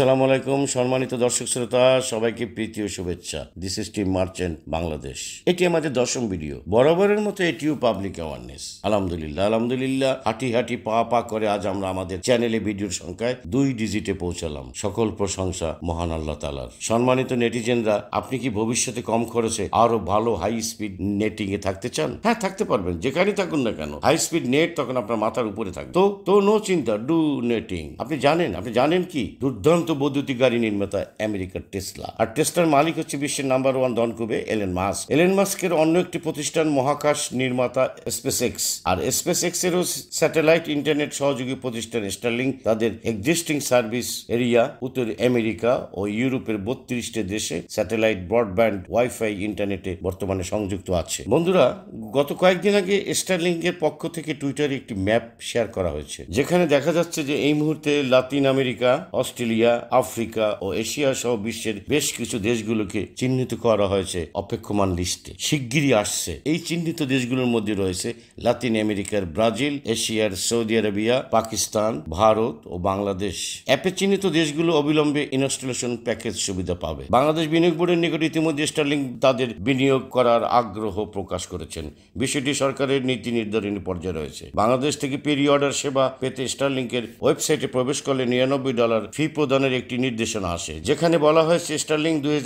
আসসালামু আলাইকুম, সম্মানিত দর্শক শ্রোতা, সবাইকে প্রীতি ও শুভেচ্ছা। This is Team Merchant Bangladesh এটি আমাদের দশম ভিডিও। বরাবরের মতো এটিও পাবলিক অ্যাওয়ারনেস আলহামদুলিল্লাহ আলহামদুলিল্লাহ। হাঁটি হাঁটি পা পা করে আজ আমরা আমাদের চ্যানেলে ভিডিওর সংখ্যায় দুই ডিজিটে পৌঁছালাম। সকল প্রশংসা মহান আল্লাহ তালার সম্মানিত নেটিজেনরা, আপনি কি ভবিষ্যতে কম খরচে আরও ভালো হাই স্পিড নেটিং এ থাকতে চান? হ্যাঁ থাকতে পারবেন, যেখানেই থাকুন না কেন। হাই স্পিড নেট তখন আপনার মাথার উপরে থাকবে। তো তো নো চিন্তা ডু নেটিং আপনি জানেন আপনি জানেন কি? দুর্দান্ত বৈদ্যুতিক গাড়ি নির্মাতা আমেরিকার টেসলা। আর টেসলার মালিক হচ্ছে বিশ্বের নাম্বার ওয়ান ধনকুবে এলেন মাস এলেন মাস্কের অন্য একটি প্রতিষ্ঠান মহাকাশ নির্মাতা স্পেস এক্স আর স্পেস এক্স এরও স্যাটেলাইট ইন্টারনেট সহযোগী প্রতিষ্ঠান স্টারলিং তাদের এক্সিস্টিং সার্ভিস এরিয়া উত্তর আমেরিকা ও ইউরোপের বত্রিশটি দেশে স্যাটেলাইট ব্রডব্যান্ড ওয়াইফাই ইন্টারনেটে বর্তমানে সংযুক্ত আছে। বন্ধুরা, গত কয়েকদিন আগে স্টারলিং এর পক্ষ থেকে টুইটারে একটি ম্যাপ শেয়ার করা হয়েছে। যেখানে দেখা যাচ্ছে যে এই মুহূর্তে লাতিন আমেরিকা, অস্ট্রেলিয়া আফ্রিকা ও এশিয়া সহ বিশ্বের বেশ কিছু দেশগুলোকে চিহ্নিত করা হয়েছে অপেক্ষমান লিস্টে। শিগগিরই আসছে। এই চিহ্নিত দেশগুলোর মধ্যে রয়েছে লাতিন আমেরিকার ব্রাজিল, এশিয়ার সৌদি আরবিয়া, পাকিস্তান, ভারত ও বাংলাদেশ। অ্যাপে চিহ্নিত দেশগুলো অবিলম্বে ইনস্টলেশন প্যাকেজ সুবিধা পাবে। বাংলাদেশ বিনিয়োগ বোর্ডের নিকট ইতিমধ্যে স্টার্লিং তাদের বিনিয়োগ করার আগ্রহ প্রকাশ করেছেন। বিষয়টি সরকারের নীতি নির্ধারণী পর্যায়ে রয়েছে। বাংলাদেশ থেকে পেরি অর্ডার সেবা পেতে স্টারলিংকের ওয়েবসাইটে প্রবেশ করলে নিরানব্বই ডলার ফি প্রদানের একটি নির্দেশনা আসে, যেখানে বলা হয়েছে স্টারলিং দুই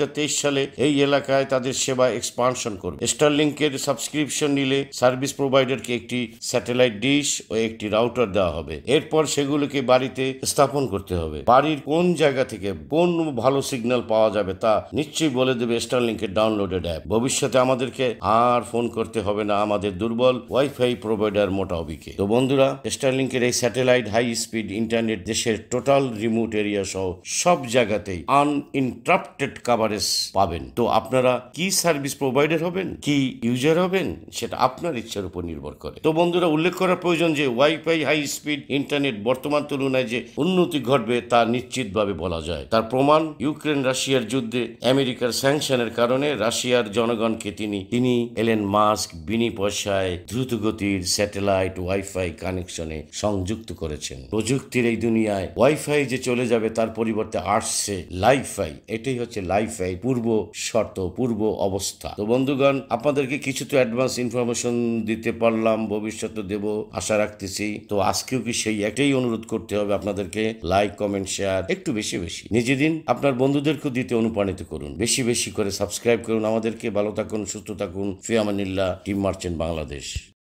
সালে এই এলাকায় তাদের সেবা এক্সপানশন করবে। স্টারলিংকের সাবস্ক্রিপশন নিলে সার্ভিস প্রোভাইডারকে একটি স্যাটেলাইট ডিশ ও একটি রাউটার দেওয়া হবে। এরপর সেগুলোকে বাড়িতে স্থাপন করতে হবে। বাড়ির কোন জায়গা থেকে কোন ভালো সিগন্যাল পাওয়া যাবে তা নিশ্চয়ই বলে দেবে স্টারলিংকের ডাউনলোডেড অ্যাপ ভবিষ্যতে আমাদেরকে আর ফোন করতে হবে না আমাদের দুর্বল ওয়াইফাই প্রোভাইডার মোটাবিকে। তো বন্ধুরা, স্টারলিংকের এই স্যাটেলাইট হাই স্পিড ইন্টারনেট দেশের টোটাল রিমোট এরিয়া সহ সব জায়গাতেই আনইন্টারাপ্টেড কাভারেজ পাবেন। তো আপনারা কি সার্ভিস প্রোভাইডার হবেন, কি ইউজার হবেন, সেটা আপনার ইচ্ছার উপর নির্ভর করে। তো বন্ধুরা, উল্লেখ করার প্রয়োজন যে ওয়াইফাই হাই স্পিড ইন্টারনেট বর্তমান তুলনায় যে উন্নতি ঘটবে তা নিশ্চিতভাবে বলা যায়। তার প্রমাণ ইউক্রেন রাশিয়ার যুদ্ধে আমেরিকার স্যাংশনের কারণে রাশিয়ার জনগণকে তিনি তিনি এলেন মাস্ক বিনি পয়সায় দ্রুতগতির স্যাটেলাইট ওয়াইফাই কানেকশনে সংযুক্ত করেছেন। প্রযুক্তির এই দুনিয়ায় ওয়াইফাই যে চলে যাবে তার পরিবর্তে আসছে লাইফাই এটাই হচ্ছে লাইফাই পূর্ব শর্ত, পূর্ব অবস্থা। তো বন্ধুগণ, আপনাদেরকে কিছু তো অ্যাডভান্স ইনফরমেশন দিতে পারলাম, ভবিষ্যতে দেব, আশা রাখতেছি। তো আজকেও কি সেই একটাই অনুরোধ করতে হবে আপনাদেরকে লাইক কমেন্ট শেয়ার একটু বেশি বেশি। নিজে দিন আপনার বন্ধুদেরকেও দিতে অনুপ্রাণিত করুন। বেশি বেশি করে সাবস্ক্রাইব করুন আমাদেরকে। ভালো থাকুন, সুস্থ থাকুন। ফিয়ামানিল্লাহ টিম মার্চেন্ট বাংলাদেশ।